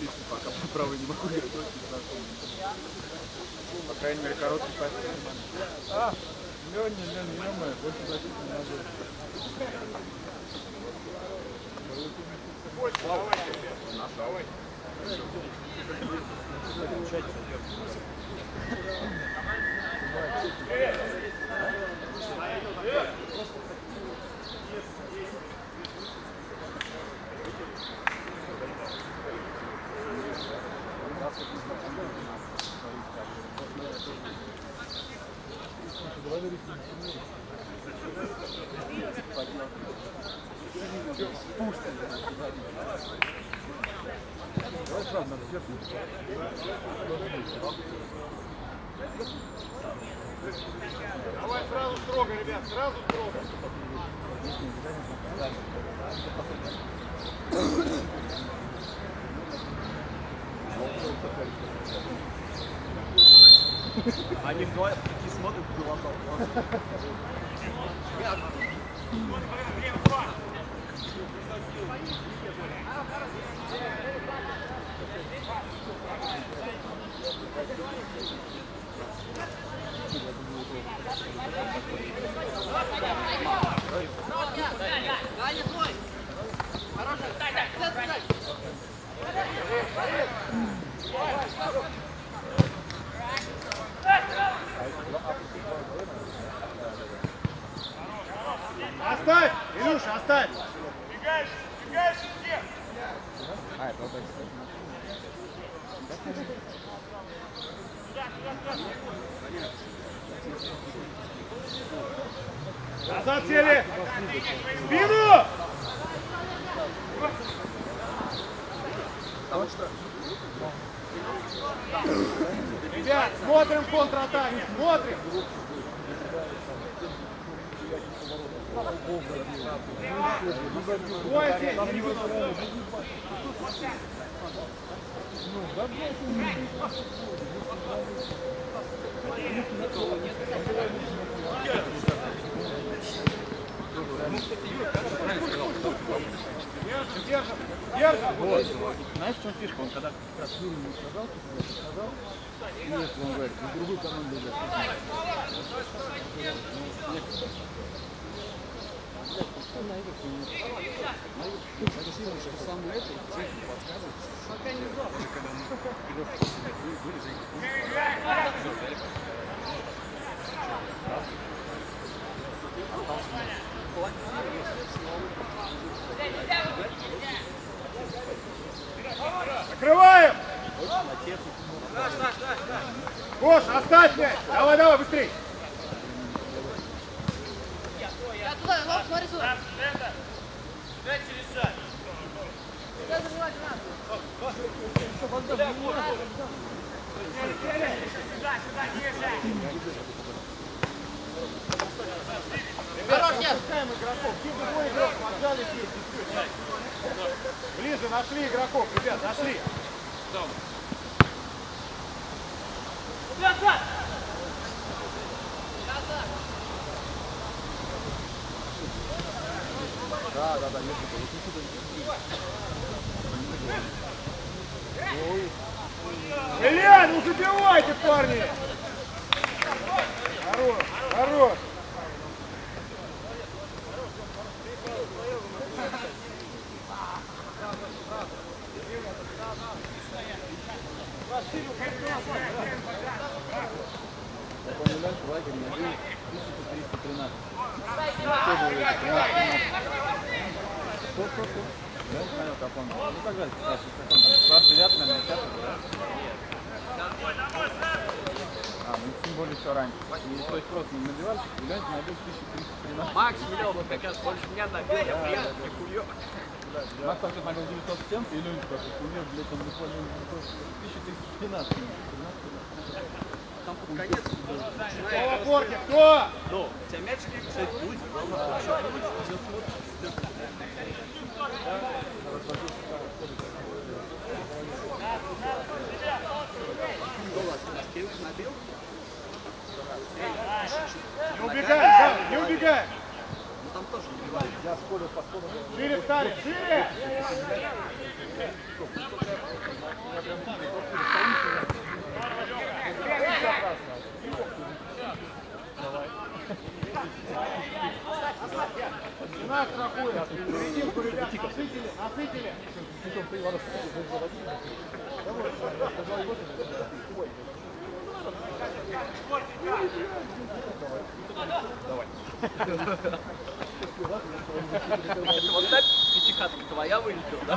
лично пока правый не могу играть. По крайней мере, короткий пас. А, Леня, Леня, ё-моё, больше просить не надо. Давай. Давай сразу строго, ребят, сразу строго. Они вдвоем такие смотрят в глаза. Оставь, Илюша, оставь. Бегаешь, бегаешь везде. А, это вот так. Назад сели. Спину. Ребят, смотрим контратаку, смотрим. Двое здесь, не выходит. Держим, держим, держим. Вот. Знаешь, в чем фишка? Он когда как раз Юрий ему сказал, я сказал, нет, он говорит, из другой команды идет. Пока не знал. Закрываем! Гош, оставь мяч! Давай, давай, быстрей! Я туда, Лоб, смотри сюда. Это. Дайте решать. Сюда забивать надо. Сюда, сюда, езжай. Хорош, нет. Пускаем игроков. Где другой игрок? Отжали здесь. и всё. Ближе нашли игроков, ребят, нашли. Да, да, да, если бы. Вот Илья, ну забивайте, парни! Хорош, хорош! Я помню, раньше в лагере я жил 1313. Тоже уже 13 Что, что, что? Я не знаю, там, класс 9, наверное, 10, да? А, ну тем более еще раньше. И, то есть просто не набивали, и гляньте, набил 1313. Макс Милев как раз больше меня набил, я приехал как хуёк. Макс там набил 907, и Леня такой, хуйня, блядь, он буквально 1313. Там под конец Кто в опорке? Кто? Ну, у тебя мяч кстати, будет, все смотришь, Не убегай, да, не убегай. Ну там тоже не убивали. Я скоро подходу. Шире встали, шире! Давай. Стена страхует. Серединку, ребят, насытили, насытили. Давай, давай, давай. Это вот так пятихатка твоя вылетела, да?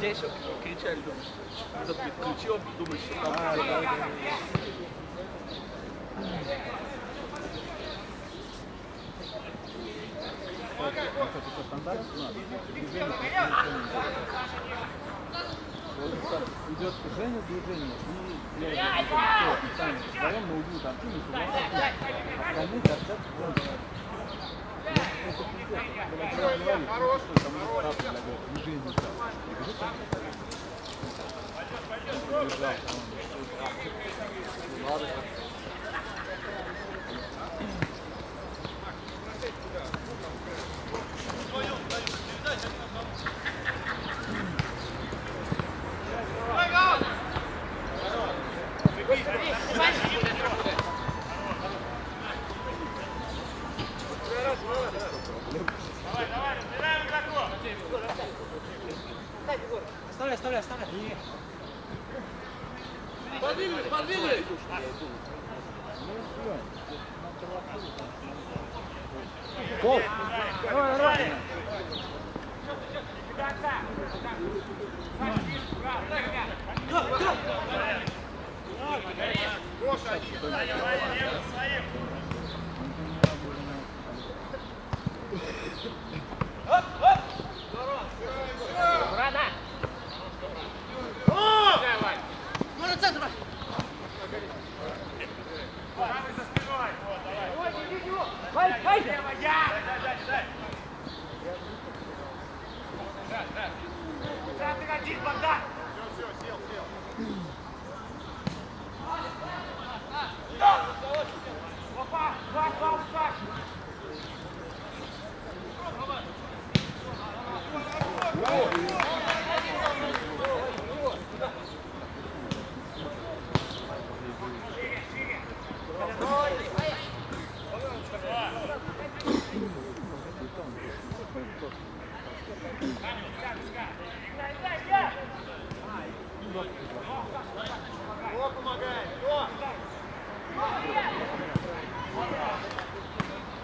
Те еще кричали, думаю, кто-то говорит, ключом, думаешь, что там стандарт у так идет движение, движение, и все, и там вдвоем на углу там кинуть, и вот так, остальные торчат в я говорю, Хорош, там говорят, движение там. Я говорю, Оставляй, оставляй, оставляй. Подвигай, подвигай!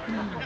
嗯。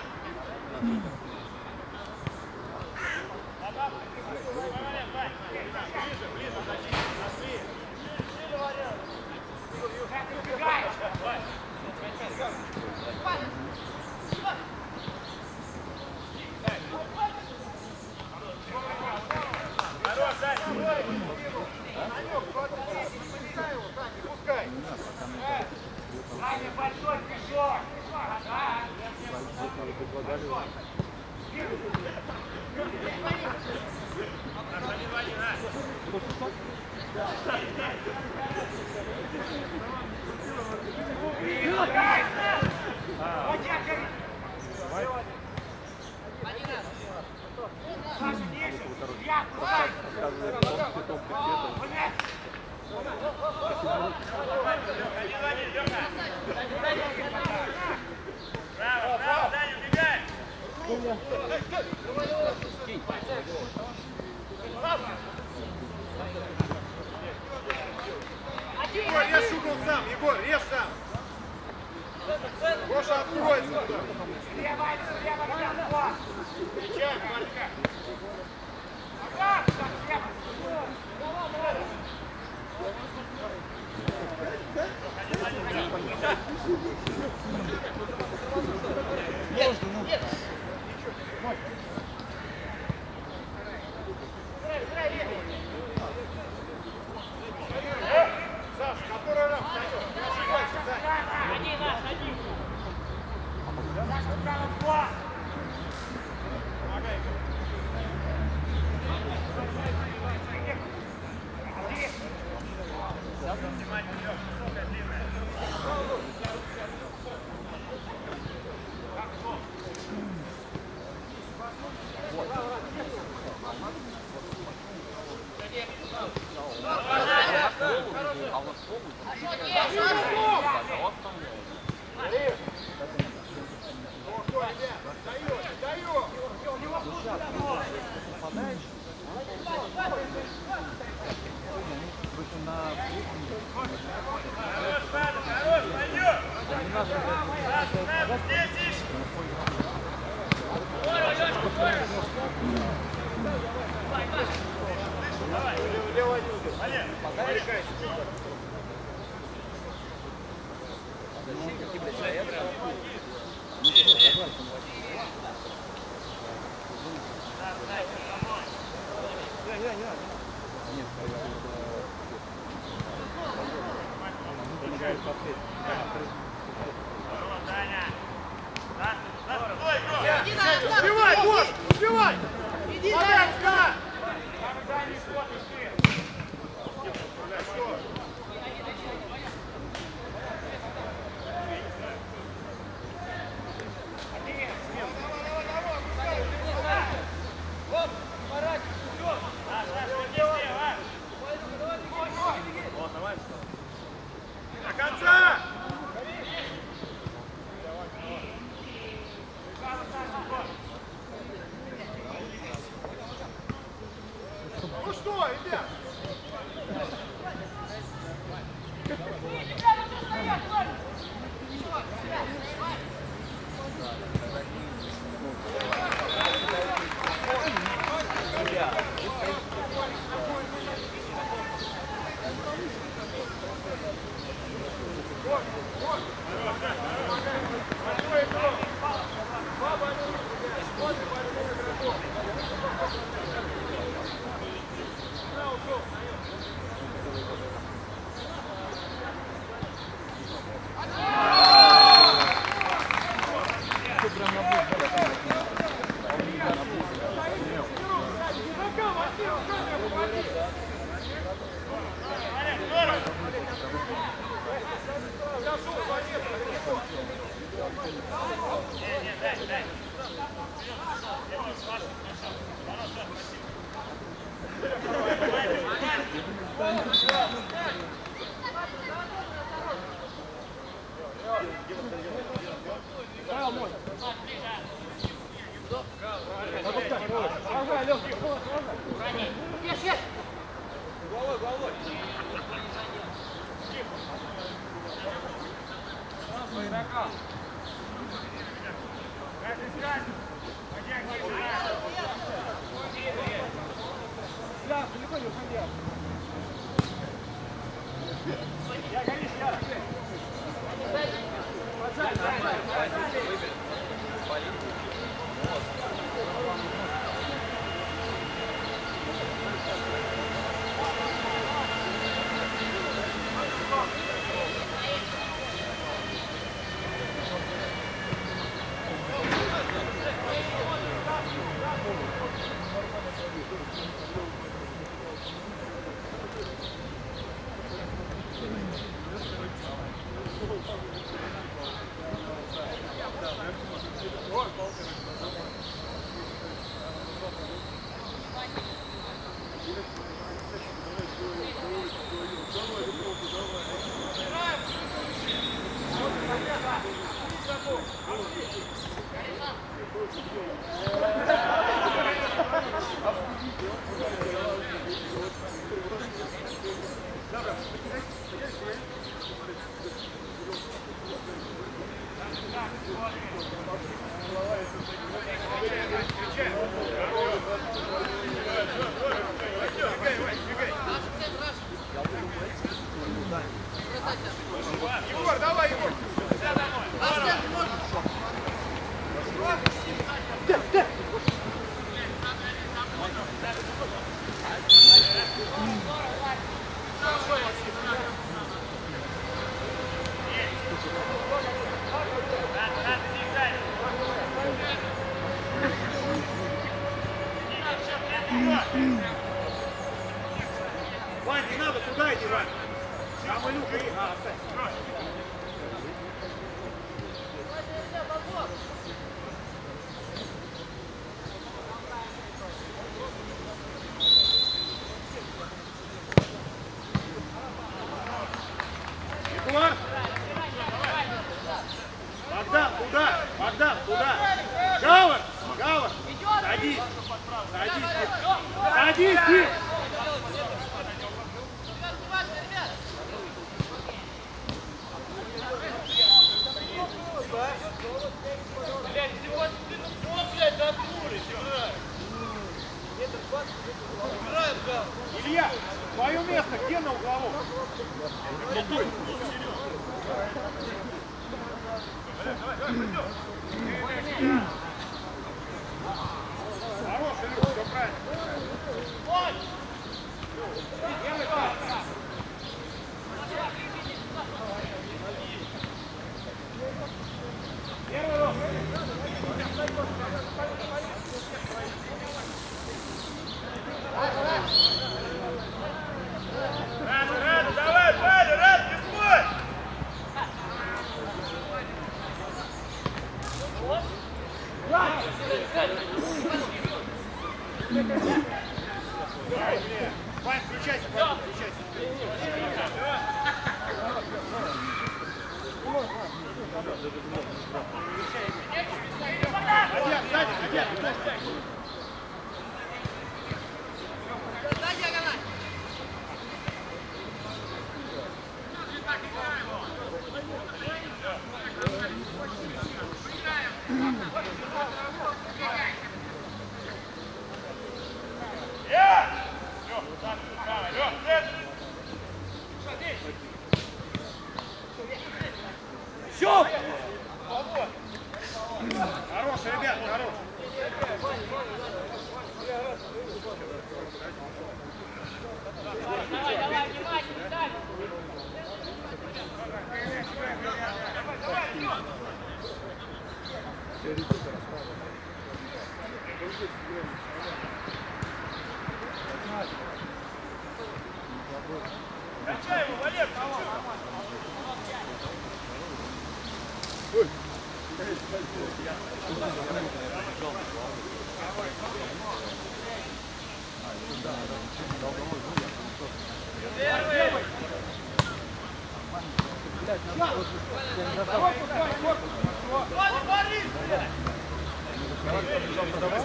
Давай,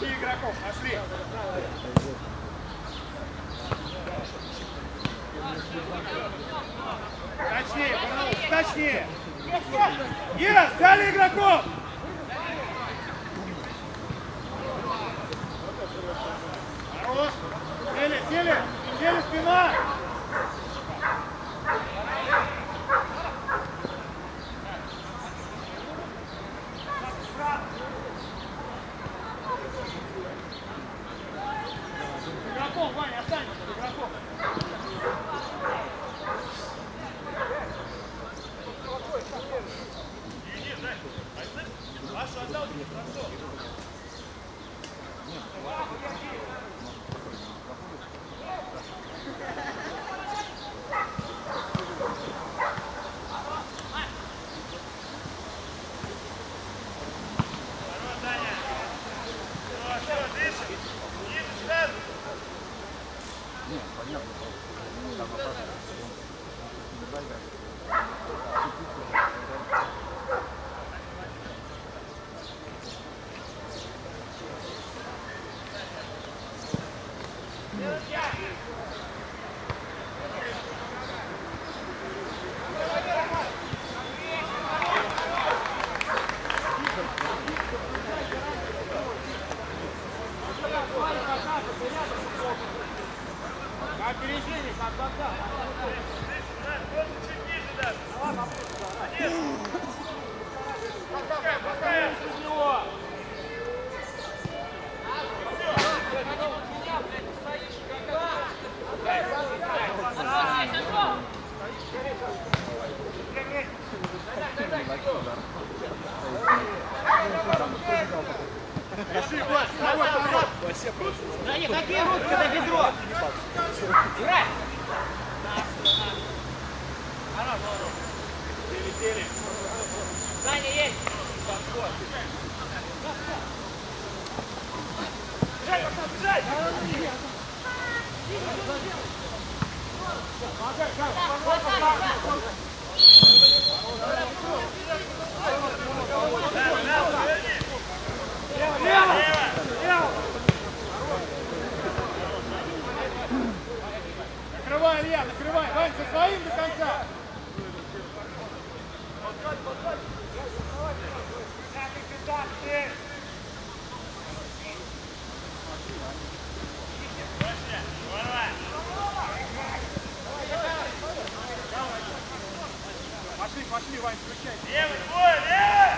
И игроков нашли. Точнее, пожалуйста, точнее. Есть, дали игроков! Реши, Влад, давай, давай. Да нет, какие руки, когда бедро? Играй! Саня, есть! Накрывай, Илья, накрывай. Вань, со своим до конца. Пошли, пошли, Вань, включай. Включай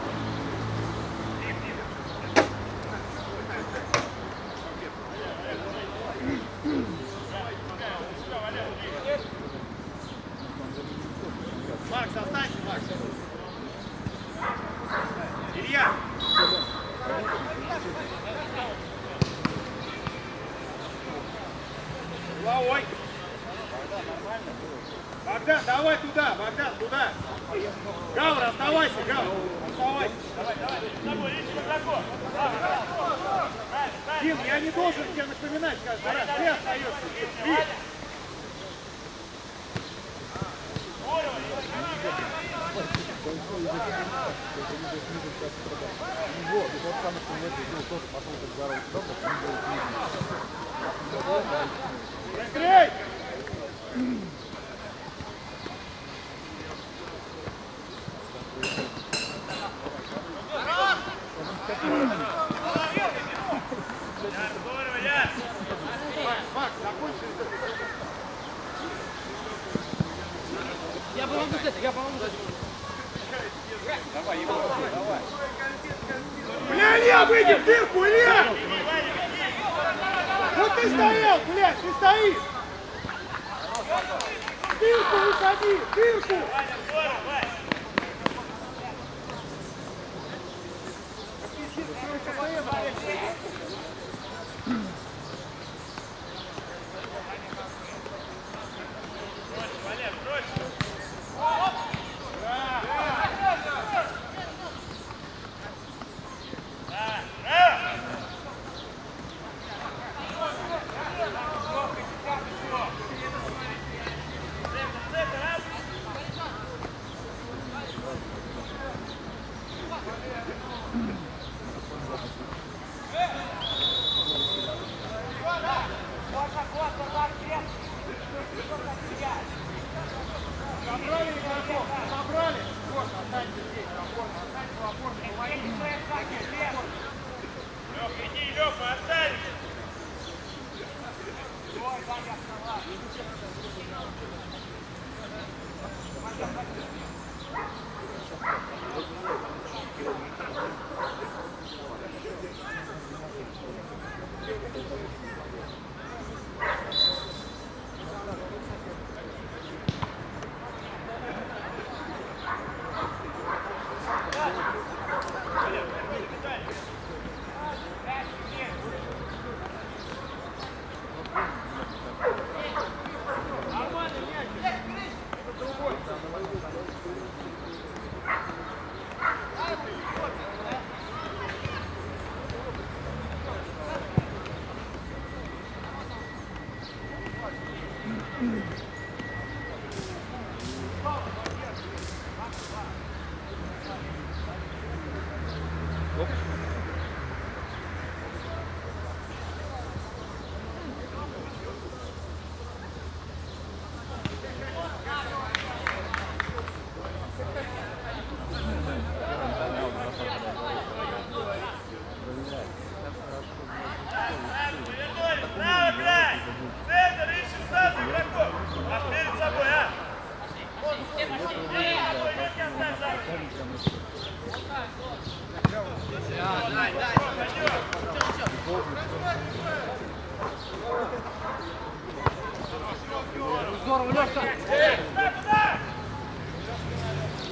Здорово, Лёшка!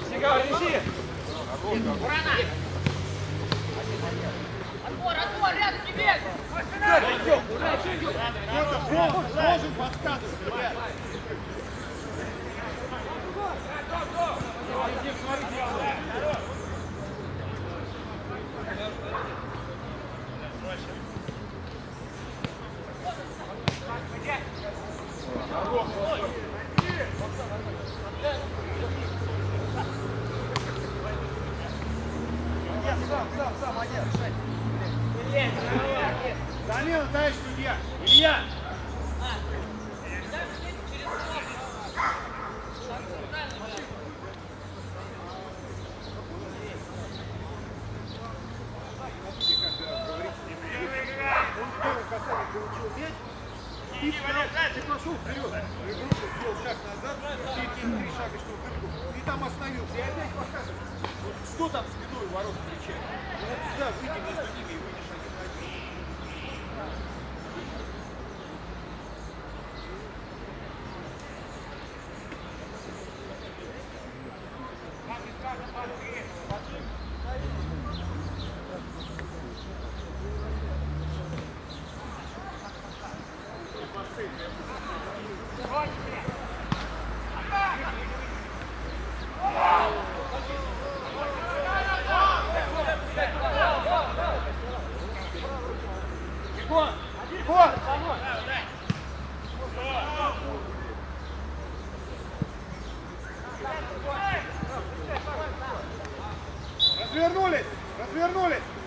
Сигал, неси! Отбор, отбор, рядом тебе! Это должен, должен подсказывать, ребят. Замена, товарищ судья. Илья. И ты пошел вперед, пригрузил, сделал шаг назад, и три шага, что в дырку, и там остановился, и опять показывает. Вот что там спиной у ворот кричать? Ну вот сюда выйди между ними и выйдешь один на один. Егор! Егор! Развернулись! Развернулись!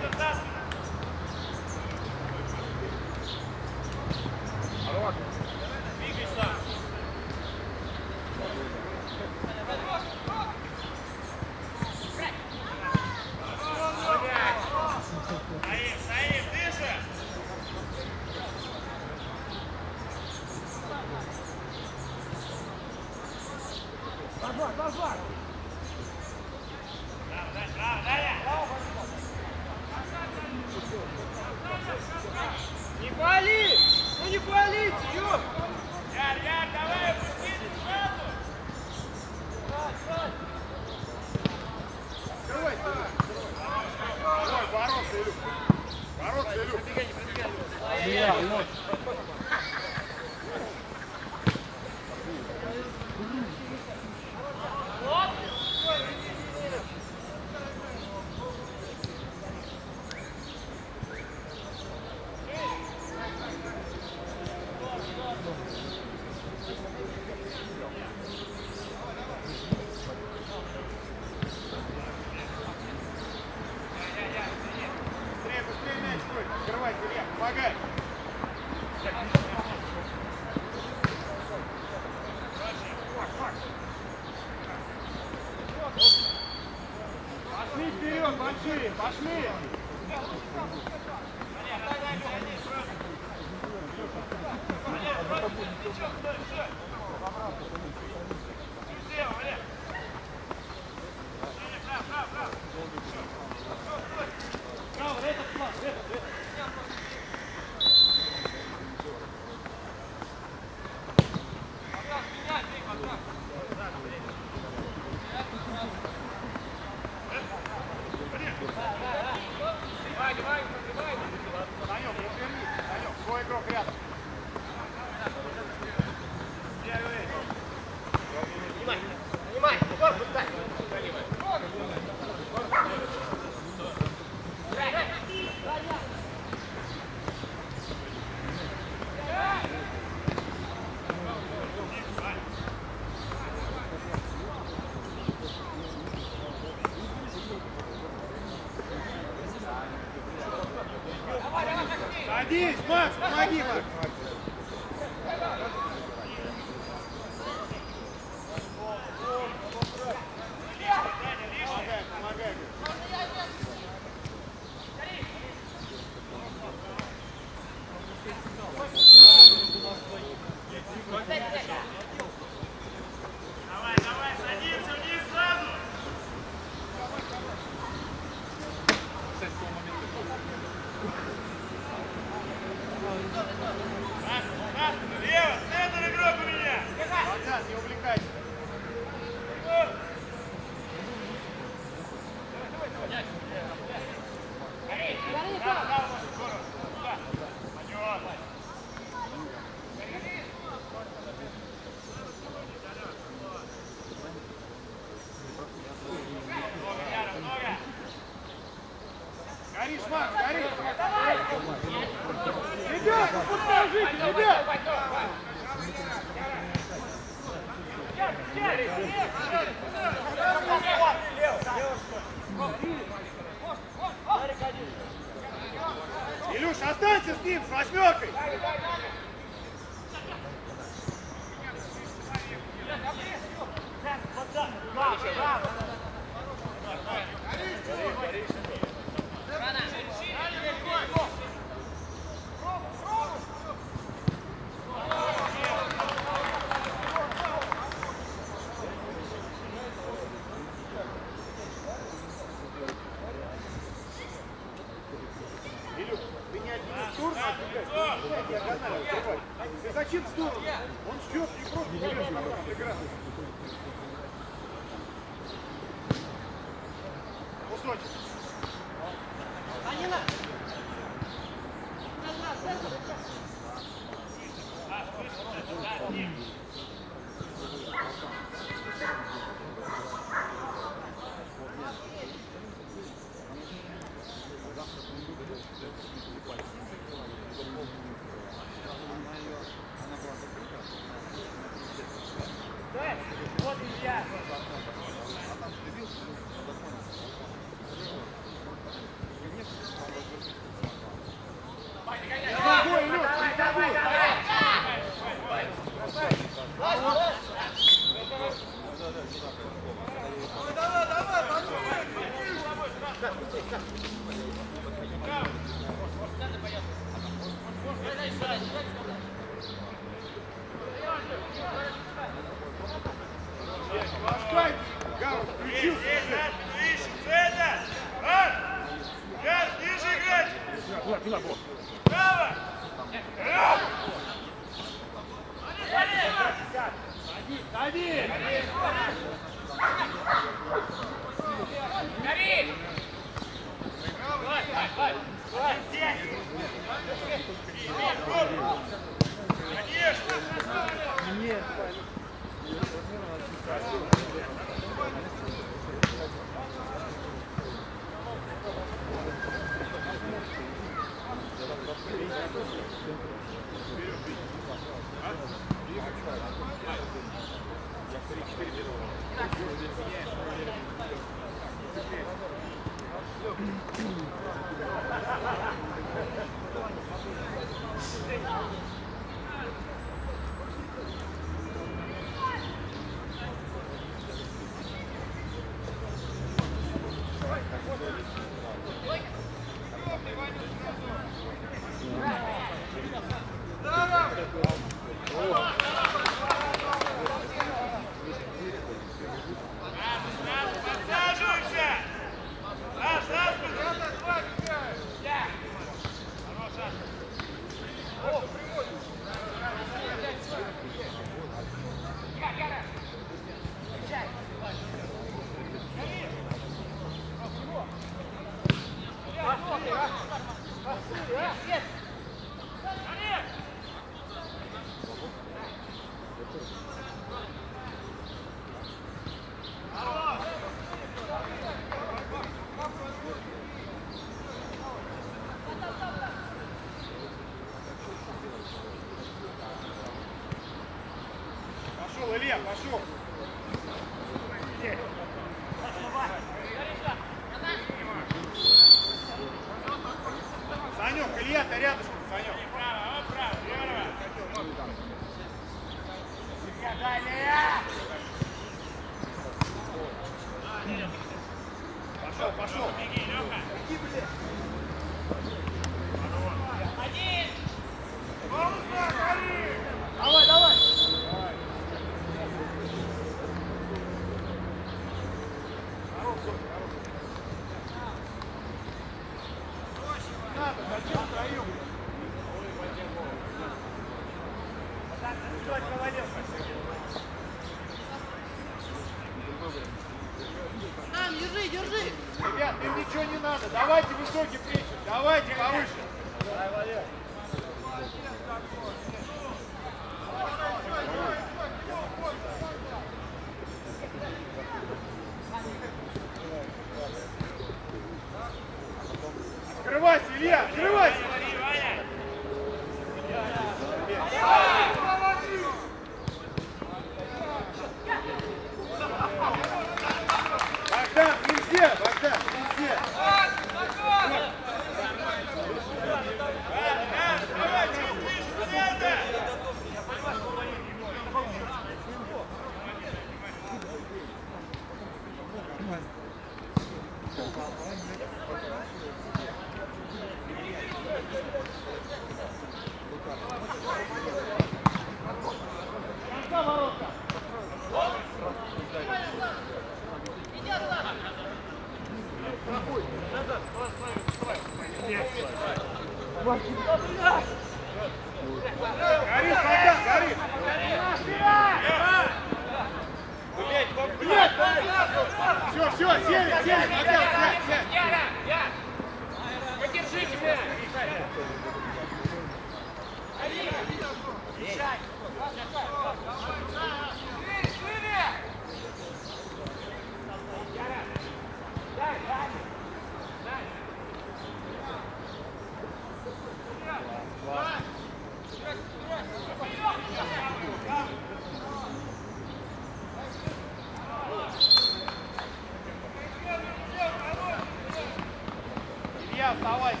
Илья, оставайся.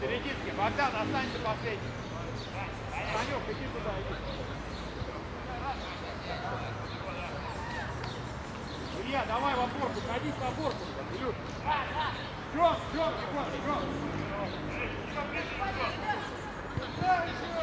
Серединский. Богдан, останься последним. Санек, иди туда, иди. Илья, давай в опорку, ходи в опорку. Илюш. Жжем, жжем, жжем, жжем. Thank you.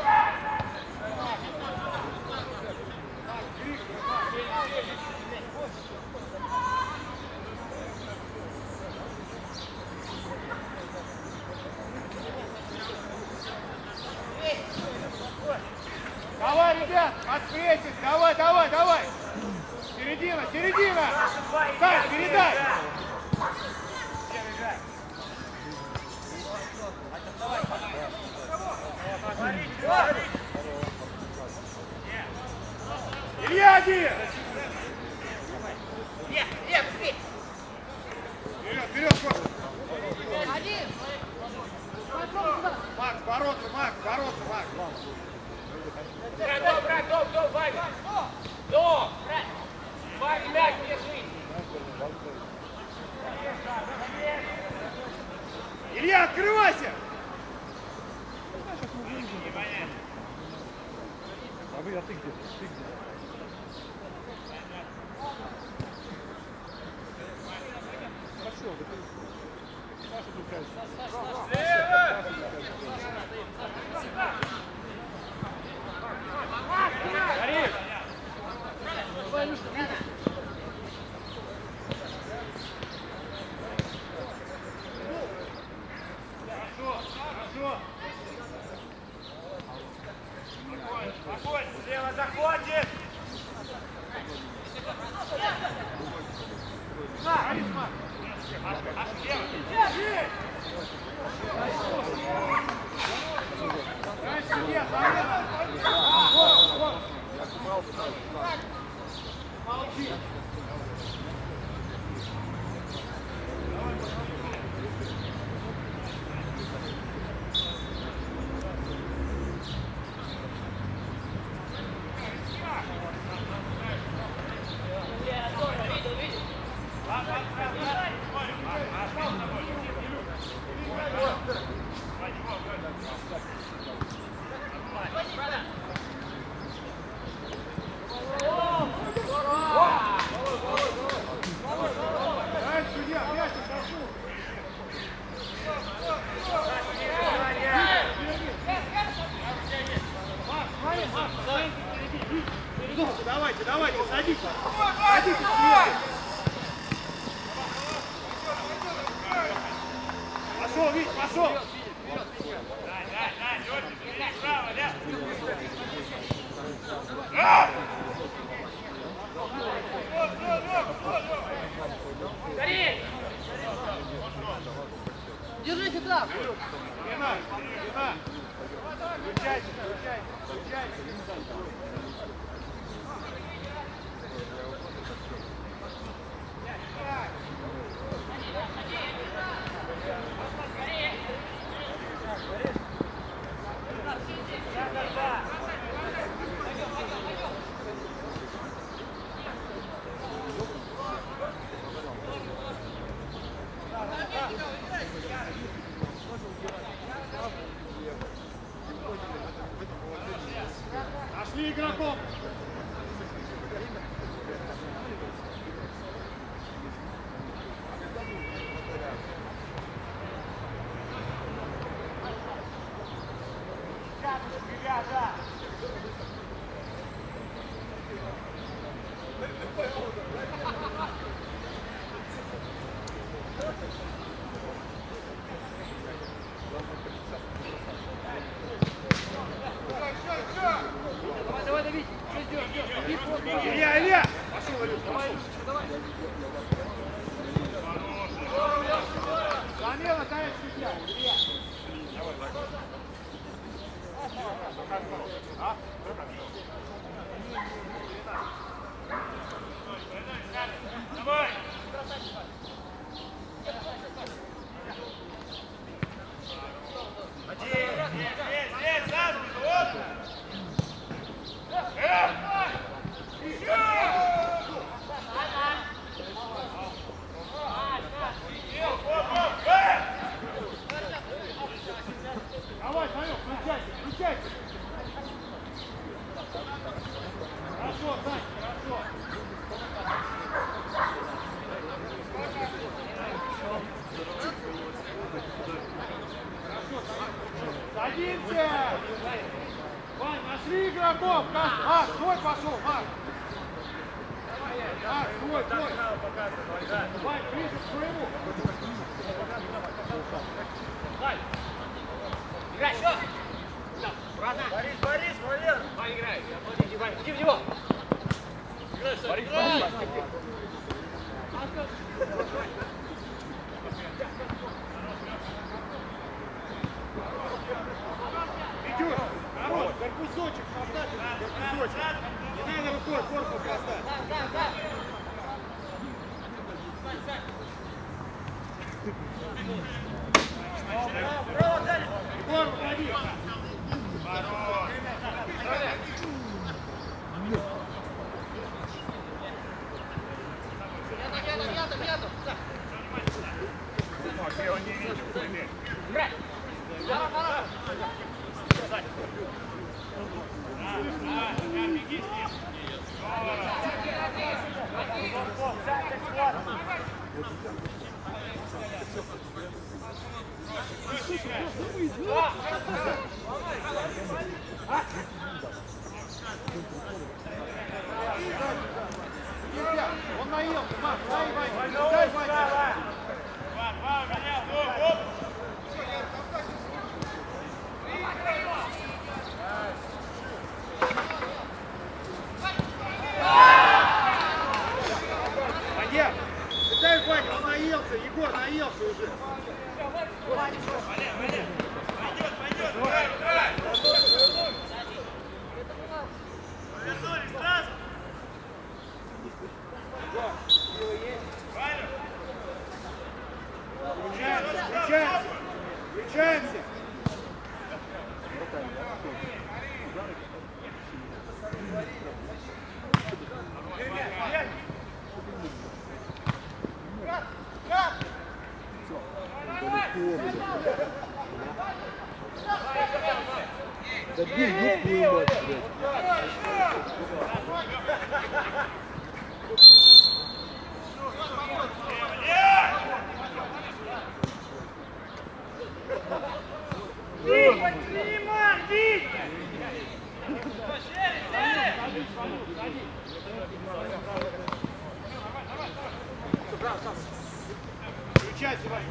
Да, да! Егор, выходи! Рядом, рядом, рядом, рядом! Я его не видел, блин. Играй! Давай, давай! А, да, беги с ним. Нельзя! Он наелся, Марк, дай, Вань! Дай, Вань! Два, два, гонял, оп, оп. Ваня! Дай, Вань, он наелся! Егор наелся уже! Валер, Валер. Пойдет, пойдет, играй, играй. Повернулись сразу. Валер. Включаемся! Включаемся! Включаемся! Включайся, Вань!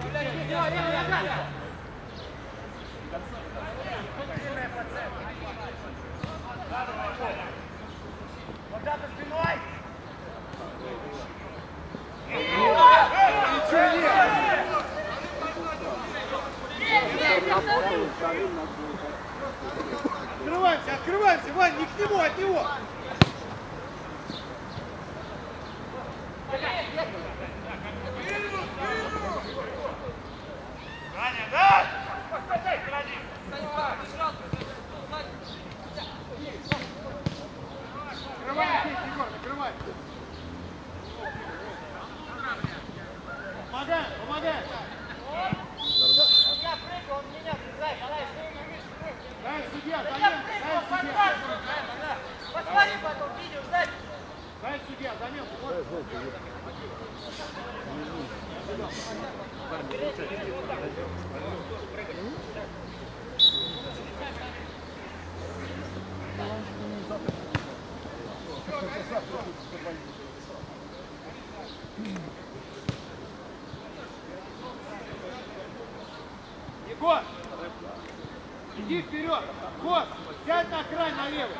Открываемся, открываемся, Вань, не к нему, от него. Ваня, да! Здесь, Егор, открывай. Помогай, помогай. Я прыгаю, он меня бросает. Давай, Дай судья, замена, дай судья. Посмотри потом видео, сзади. Дай судья, замена. Вот. Егор, иди вперед. Вот, сядь на край налево.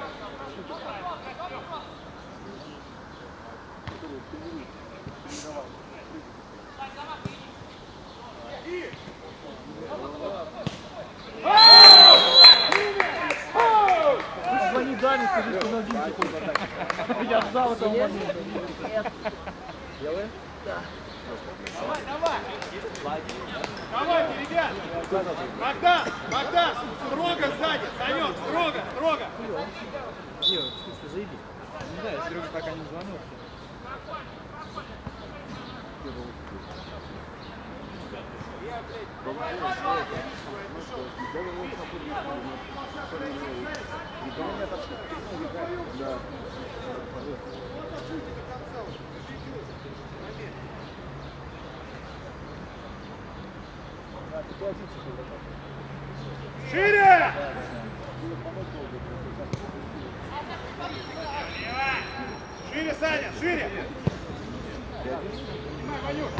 Звони Дане, скажи, что на один Я ждал этого момента. Делаем? Давайте, ребят. Богдан, Богдан, строго сзади. Санек, строго, строго. Смысле, заебись. Не знаю, Серега пока не звонил. Шире! Шире, Саня, шире! Снимай, Ванюш.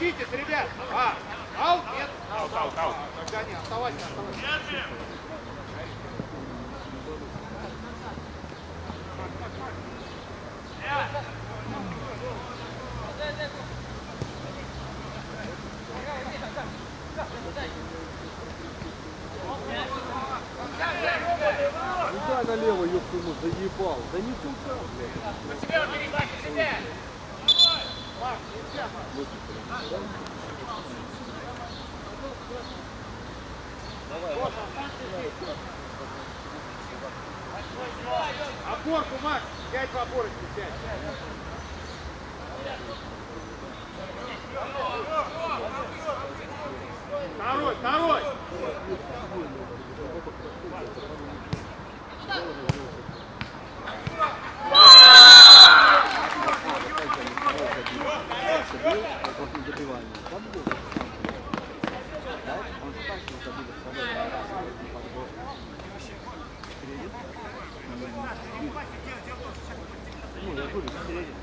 Распуститесь, ребят. А, аут? Нет? Аут, аут, аут. Тогда не, оставайся, оставайся. Ну дай налево, ёб твою, заебал. Да не туда, блядь. На себя убери, на себя! Опорку, Макс, пять в опорочку, пять. Второй, второй. После добивания. Там был. Да, он же так, что забили с собой. Ну, я говорю, середина.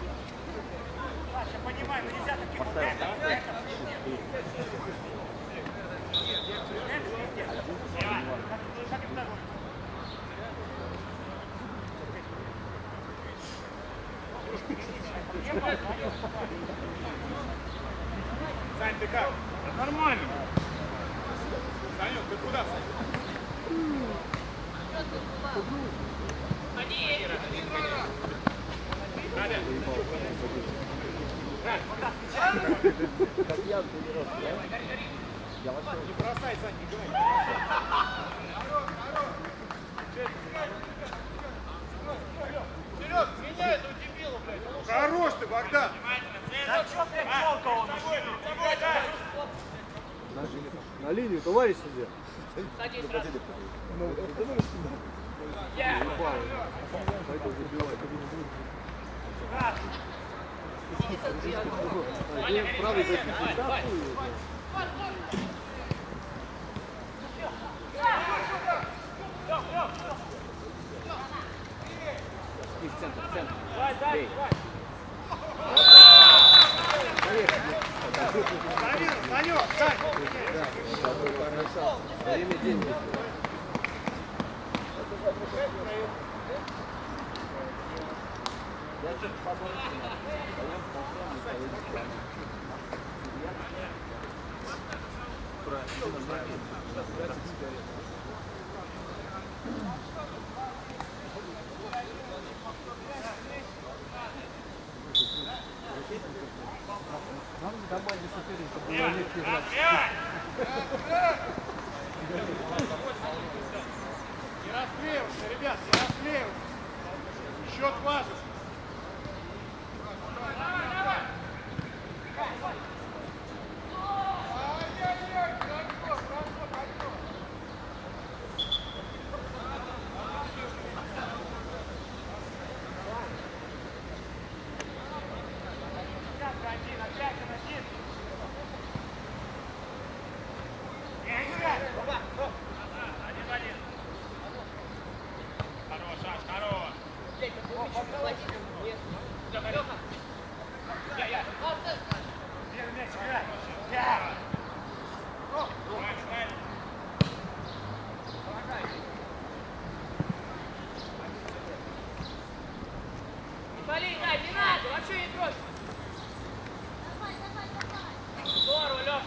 Сань, ты как? Нормально. Санек, ты куда, Сань? Как я тренировка, да? Я вообще Не бросай, Сань, не играй. Вперед, меняй эту дебилу, блядь. Хорош ты, Богдан. Да что ты челка он на линию, товарищ судья. Садись, брат. Ну, давай сюда. Я. Пойду забивай. Я правый центр, центр. Бей. Санек, Санек, Сань. Легче играть. Не расклеивайся, ребят, не расклеивайся. Счет важен. Вали, дай, не надо, вообще не трожь. Здорово, Лёш.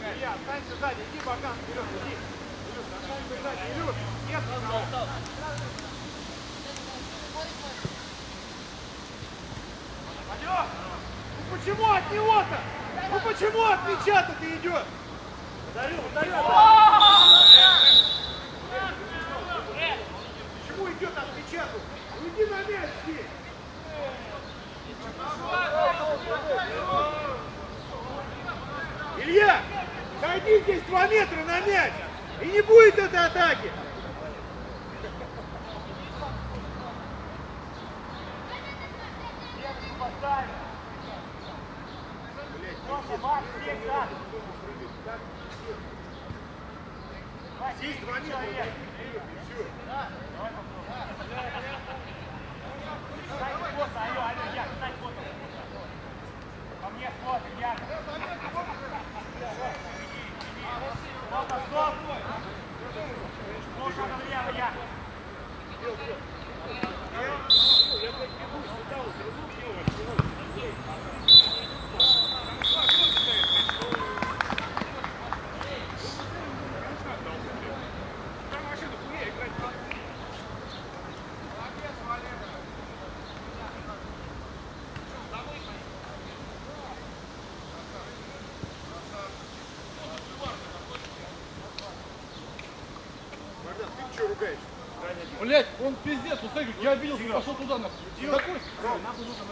Илья, останься сзади, иди, Богдан, вперед, иди. Илюш, останься сзади, Илюш. Нет, никого. Алло! Ну почему от него-то? Ну почему от мяча-то ты идешь? Дарю, дарю. Почему идет от мяча-то? Уйди на мяч здесь. Илья, зайди здесь 2 метра на мяч, и не будет этой атаки. Здесь 2 метра. и всё. По мне смотри, я. Стоп, стоп. Слушай, влево, я. Богдан, ты что ругаешься? Блять, он пиздец, вот смотри, я обиделся, пошел туда нахуй. Такой, Ром, нам бы нужно